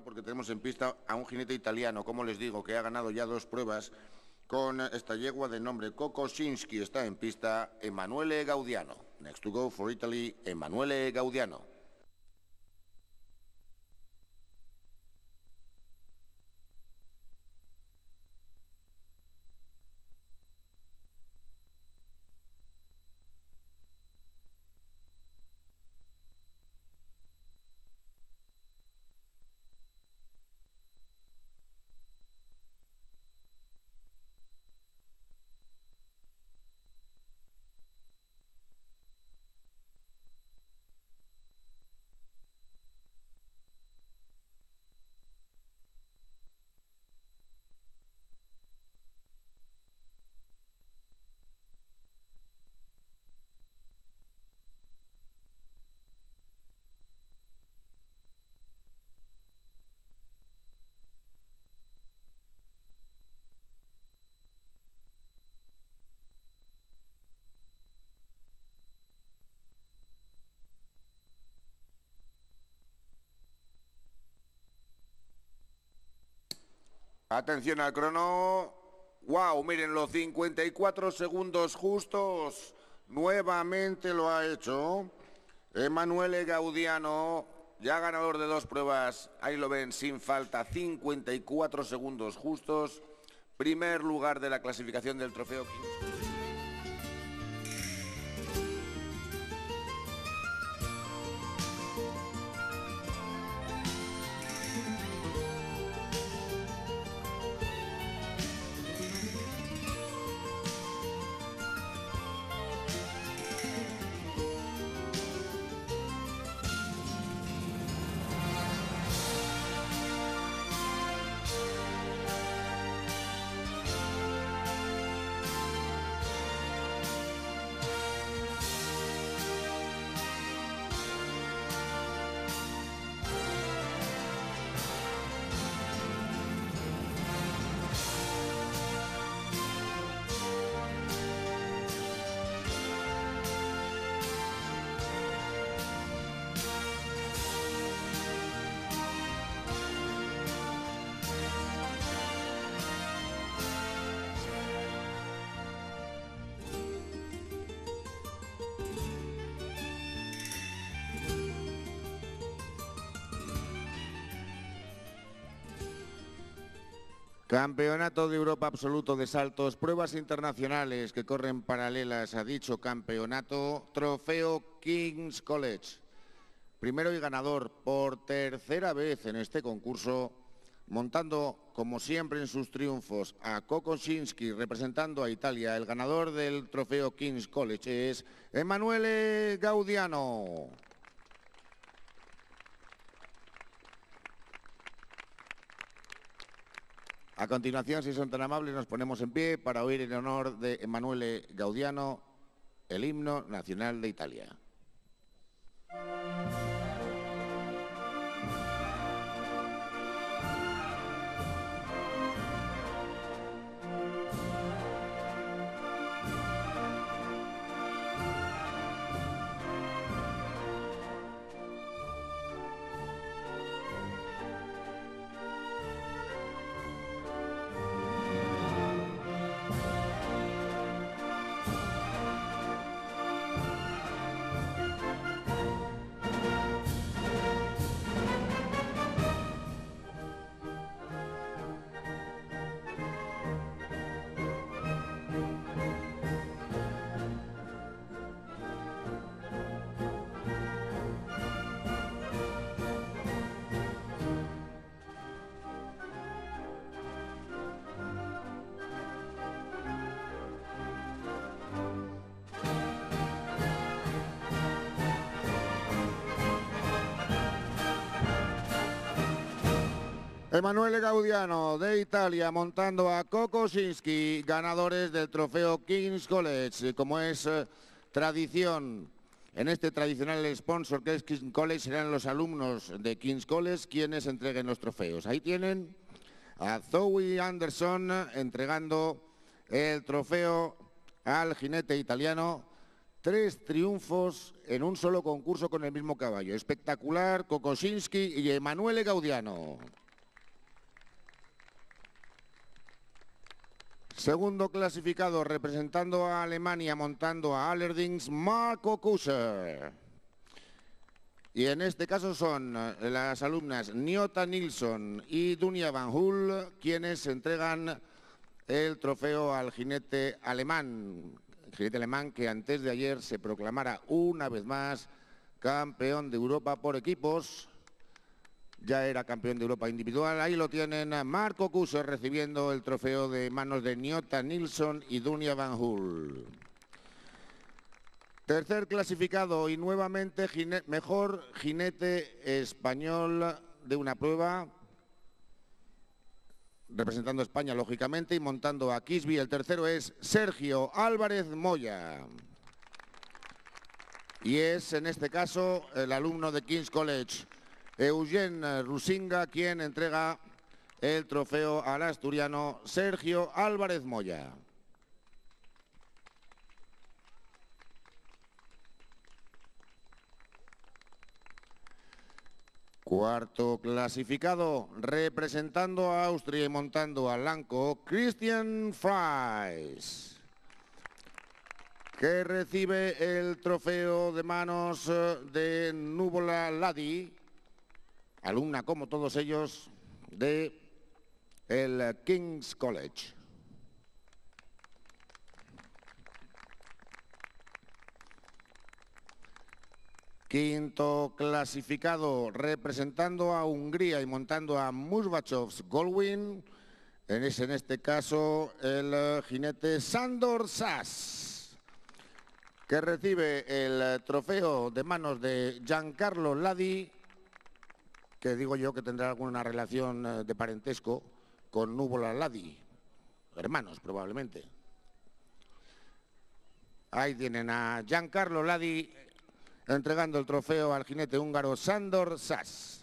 porque tenemos en pista a un jinete italiano, como les digo, que ha ganado ya dos pruebas con esta yegua de nombre Kokosinski. Está en pista Emanuele Gaudiano. Next to go for Italy, Emanuele Gaudiano. Atención al crono. ¡Wow! Miren los 54 segundos justos. Nuevamente lo ha hecho. Emanuele Gaudiano, ya ganador de dos pruebas. Ahí lo ven, sin falta. 54 segundos justos. Primer lugar de la clasificación del trofeo. Campeonato de Europa Absoluto de Saltos, pruebas internacionales que corren paralelas a dicho campeonato, trofeo King's College. Primero y ganador por tercera vez en este concurso, montando como siempre en sus triunfos a Kokosinski representando a Italia. El ganador del trofeo King's College es Emanuele Gaudiano. A continuación, si son tan amables, nos ponemos en pie para oír en honor de Emanuele Gaudiano el himno nacional de Italia. Emanuele Gaudiano de Italia montando a Kokosinski, ganadores del trofeo King's College, como es eh, tradición. En este tradicional sponsor que es King's College serán los alumnos de King's College quienes entreguen los trofeos. Ahí tienen a Zoe Anderson entregando el trofeo al jinete italiano tres triunfos en un solo concurso con el mismo caballo. Espectacular, Kokosinski y Emanuele Gaudiano. Segundo clasificado, representando a Alemania, montando a Allerdings, Marco Kusser. Y en este caso son eh, las alumnas Niota Nilsson y Dunia Van Hull quienes entregan el trofeo al jinete alemán. Jinete alemán que antes de ayer se proclamara una vez más campeón de Europa por equipos. Ya era campeón de Europa individual. Ahí lo tienen Marco Kusser recibiendo el trofeo de manos de Niota Nilsson y Dunia Van Hull. Tercer clasificado y nuevamente mejor jinete español de una prueba, representando España lógicamente y montando a Kisby. El tercero es Sergio Álvarez Moya. Y es en este caso el alumno de King's College, Eugene Rusinga, quien entrega el trofeo al asturiano Sergio Álvarez Moya. Cuarto clasificado, representando a Austria y montando a Lanco, Christian Fries, que recibe el trofeo de manos eh, de Nubola Ladi, alumna como todos ellos de el King's College. Quinto clasificado representando a Hungría y montando a Musbachovs Goldwyn. En, en este caso el jinete Sandor Sass, que recibe el trofeo de manos de Giancarlo Ladi, que digo yo que tendrá alguna relación eh, de parentesco con Núbola Ladi, hermanos probablemente. Ahí tienen a Giancarlo Ladi entregando el trofeo al jinete húngaro Sandor Sass.